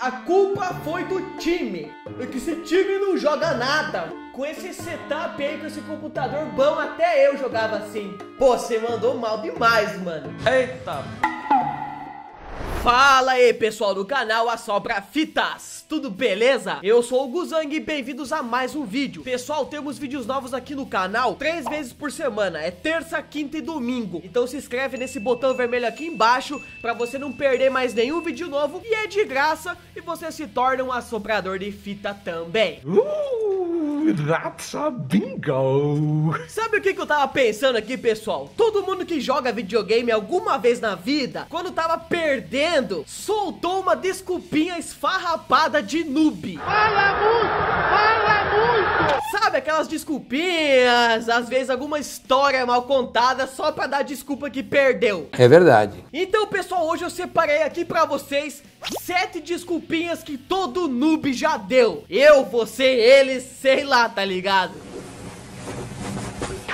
A culpa foi do time. É que esse time não joga nada. Com esse setup aí, com esse computador bom, até eu jogava assim. Pô, você mandou mal demais, mano. Eita. Fala aí, pessoal do canal Assobra Fitas. Tudo beleza? Eu sou o Guzang e bem-vindos a mais um vídeo. Pessoal, temos vídeos novos aqui no canal três vezes por semana. É terça, quinta e domingo. Então se inscreve nesse botão vermelho aqui embaixo pra você não perder mais nenhum vídeo novo. E é de graça e você se torna um assoprador de fita também. Uh, that's a bingo. Sabe o que, que eu tava pensando aqui, pessoal? Todo mundo que joga videogame alguma vez na vida, quando tava perdendo, soltou uma desculpinha esfarrapada de noob. Fala muito! Fala! Sabe aquelas desculpinhas, às vezes alguma história mal contada só pra dar desculpa que perdeu. É verdade. Então, pessoal, hoje eu separei aqui pra vocês sete desculpinhas que todo noob já deu. Eu, você, eles, sei lá, tá ligado?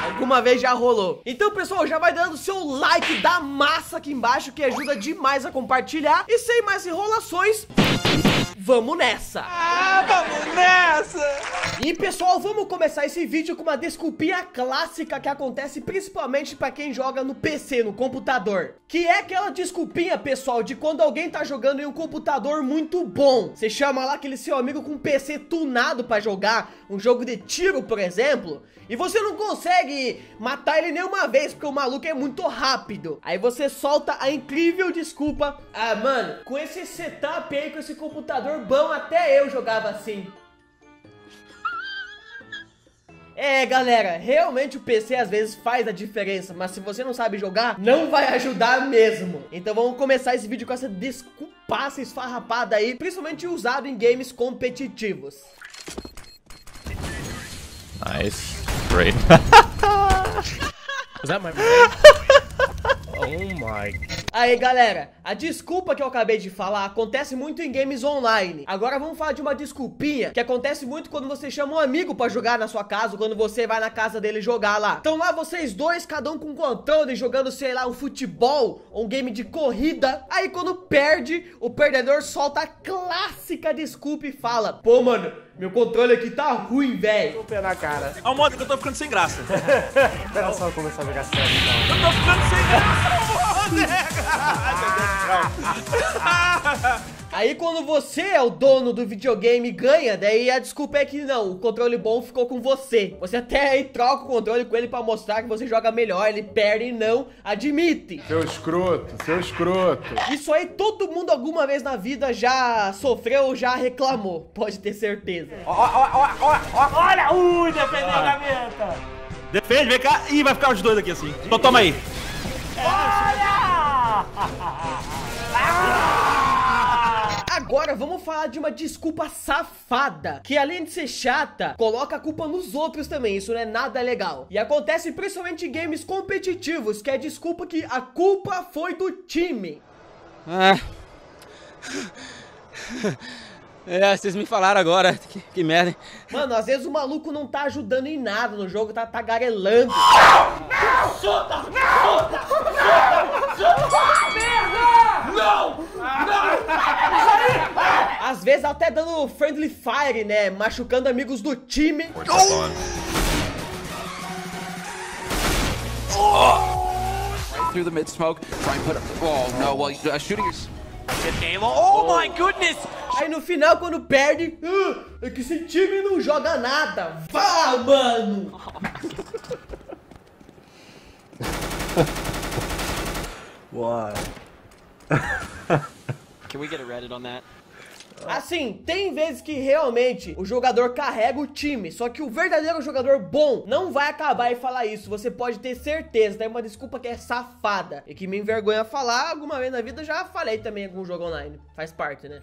Alguma vez já rolou. Então, pessoal, já vai dando seu like da massa aqui embaixo, que ajuda demais a compartilhar. E sem mais enrolações, vamos nessa! Ah, vamos nessa! E pessoal, vamos começar esse vídeo com uma desculpinha clássica que acontece principalmente pra quem joga no PC, no computador. Que é aquela desculpinha, pessoal, de quando alguém tá jogando em um computador muito bom. Você chama lá aquele seu amigo com um PC tunado pra jogar um jogo de tiro, por exemplo, e você não consegue matar ele nenhuma vez porque o maluco é muito rápido. Aí você solta a incrível desculpa: "Ah, mano, com esse setup aí, com esse computador bom, até eu jogava assim". É, galera, realmente o PC às vezes faz a diferença, mas se você não sabe jogar, não vai ajudar mesmo. Então vamos começar esse vídeo com essa desculpaça esfarrapada aí, principalmente usado em games competitivos. Nice. Great. Was that my Oh my. Aí, galera, a desculpa que eu acabei de falar acontece muito em games online. Agora vamos falar de uma desculpinha que acontece muito quando você chama um amigo pra jogar na sua casa, quando você vai na casa dele jogar lá. Então lá vocês dois, cada um com controle, jogando, sei lá, um futebol, ou um game de corrida. Aí quando perde, o perdedor solta a clássica desculpa e fala: Pô, mano, meu controle aqui tá ruim, velho. Pé na cara. É um modo que eu tô ficando sem graça. Espera só eu começar a jogar sério então. Eu tô ficando sem graça, moleque! Ai, meu Deus do céu. Aí quando você é o dono do videogame e ganha, daí a desculpa é que não, o controle bom ficou com você. Você até aí troca o controle com ele pra mostrar que você joga melhor, ele perde e não admite. Seu escroto, seu escroto. Isso aí todo mundo alguma vez na vida já sofreu ou já reclamou, pode ter certeza. Olha! Ui, defendeu a gaveta! Defende, vem cá. Ih, vai ficar os dois aqui assim. Então toma aí. Agora vamos falar de uma desculpa safada, que além de ser chata, coloca a culpa nos outros também, isso não é nada legal. E acontece principalmente em games competitivos, que é desculpa que a culpa foi do time. Ah. É, vocês me falaram agora. Que, que merda. hein? Mano, às vezes o maluco não tá ajudando em nada no jogo, tá tagarelando. Às vezes até dando friendly fire, né? Machucando amigos do time. Through the mid smoke. Try and put up. Oh no! Well, uh, shooting is. Oh my goodness! Aí no final, quando perde, "Ah, é que esse time não joga nada. Vá, mano! Can we get a Reddit on that? Assim, tem vezes que realmente o jogador carrega o time, só que o verdadeiro jogador bom não vai acabar e falar isso, você pode ter certeza, tem uma desculpa que é safada e que me envergonha falar, alguma vez na vida já falei também em algum jogo online, faz parte, né?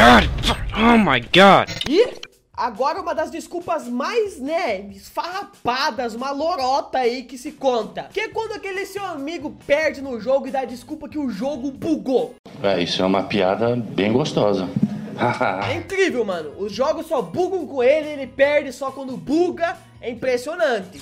God! Oh my god! E agora uma das desculpas mais, né, esfarrapadas, uma lorota aí que se conta. Que é quando aquele seu amigo perde no jogo e dá desculpa que o jogo bugou. É, isso é uma piada bem gostosa. É incrível, mano. Os jogos só bugam com ele, ele perde só quando buga. É impressionante.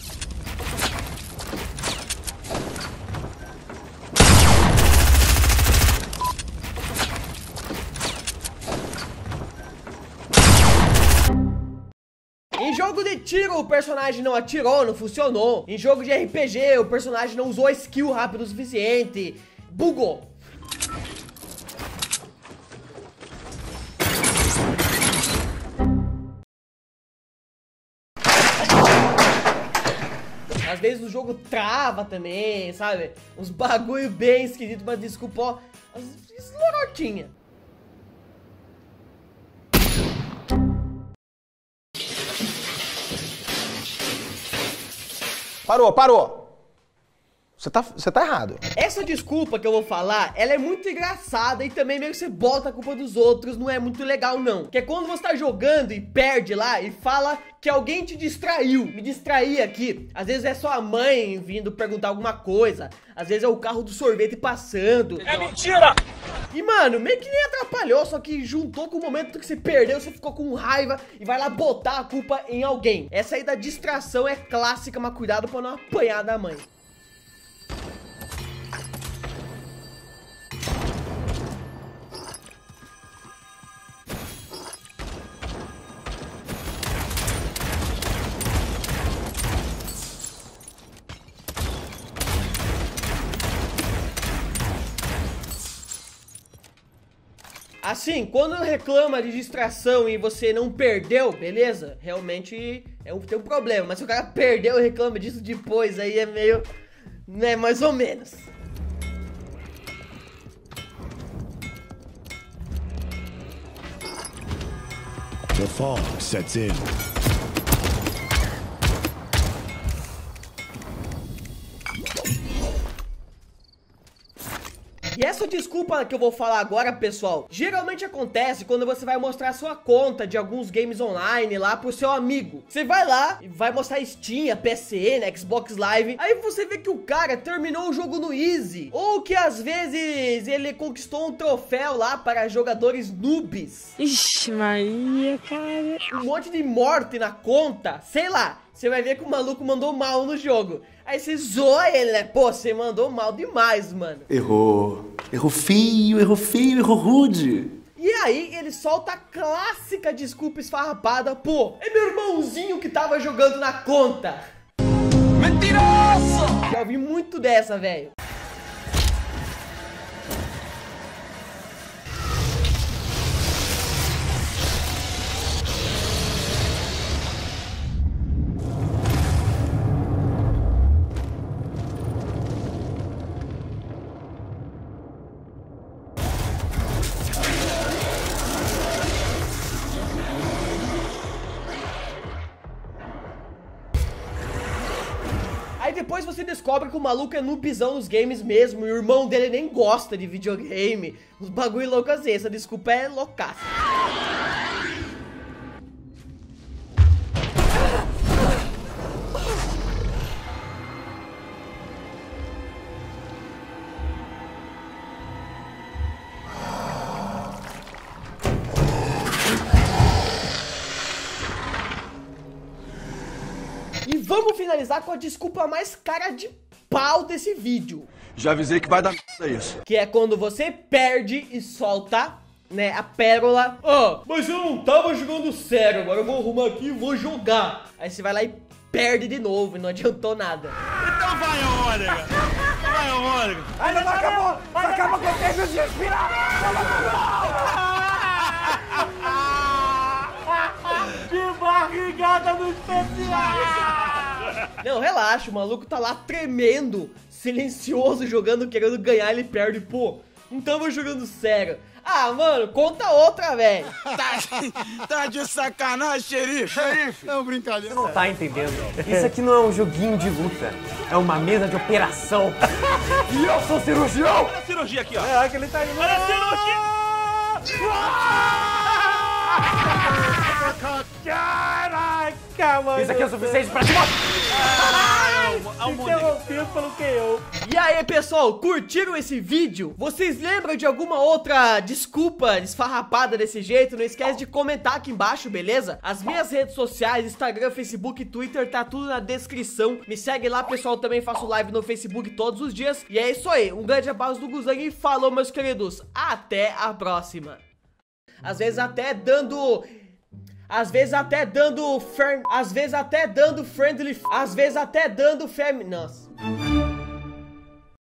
Jogo de tiro, o personagem não atirou, não funcionou. Em jogo de RPG, o personagem não usou skill rápido o suficiente. Bugou. Às vezes o jogo trava também, sabe? Uns bagulho bem esquisito, mas desculpa, ó. As lorotinha. Parou, parou. Você tá, você tá errado. Essa desculpa que eu vou falar, ela é muito engraçada e também meio que você bota a culpa dos outros, não é muito legal não. Que é quando você tá jogando e perde lá e fala que alguém te distraiu. Me distrair aqui. Às vezes é sua mãe vindo perguntar alguma coisa. Às vezes é o carro do sorvete passando. É mentira! E mano, meio que nem atrapalhou, só que juntou com o momento que você perdeu, você ficou com raiva e vai lá botar a culpa em alguém. Essa aí da distração é clássica, mas cuidado pra não apanhar da mãe. Assim, quando reclama de distração e você não perdeu, beleza? Realmente é um, tem um problema. Mas se o cara perdeu e reclama disso depois, aí é meio. né, mais ou menos. The fog sets in. Essa desculpa que eu vou falar agora, pessoal, geralmente acontece quando você vai mostrar sua conta de alguns games online lá pro seu amigo. Você vai lá e vai mostrar Steam, a Xbox Live, aí você vê que o cara terminou o jogo no Easy, ou que às vezes ele conquistou um troféu lá para jogadores noobs. Ixi, Maria, cara. Um monte de morte na conta, sei lá. Você vai ver que o maluco mandou mal no jogo. Aí você zoa ele, né? Pô, você mandou mal demais, mano. Errou. Errou feio, errou feio, errou rude. E aí ele solta a clássica desculpa esfarrapada, pô, é meu irmãozinho que tava jogando na conta. Mentiroso! Já ouvi muito dessa, velho. Depois você descobre que o maluco é noobzão nos games mesmo e o irmão dele nem gosta de videogame. Os bagulho louco assim, essa desculpa é loucaça. E vamos finalizar com a desculpa mais cara de pau desse vídeo. Já avisei que vai dar merda isso. Que é quando você perde e solta, né, a pérola. Ah, mas eu não tava jogando sério, agora eu vou arrumar aqui e vou jogar. Aí você vai lá e perde de novo e não adiantou nada. Então vai cara? Vai aonde? Ainda não acabou! Acaba com o tempo de respirar! Que barrigada no especial! Não, relaxa, o maluco tá lá tremendo, silencioso, jogando, querendo ganhar, ele perde. Pô, não tava jogando sério. Ah, mano, conta outra, velho. Tá, tá de sacanagem, xerife? Xerife! Não, brincadeira. Não tá entendendo? Isso aqui não é um joguinho de luta. É uma mesa de operação. E eu sou cirurgião! Olha a cirurgia aqui, ó. É, que ele tá indo. Olha a cirurgia! Mano. Isso aqui é o suficiente pra te Interrompido pelo que eu. E aí, pessoal, curtiram esse vídeo? Vocês lembram de alguma outra desculpa esfarrapada desse jeito? Não esquece de comentar aqui embaixo, beleza? As minhas redes sociais, Instagram, Facebook, Twitter, tá tudo na descrição. Me segue lá, pessoal, também faço live no Facebook todos os dias. E é isso aí, um grande abraço do Guzang e falou, meus queridos. Até a próxima. Às vezes até dando Às vezes até dando às vezes até dando friendly, às vezes até dando fam, nossa.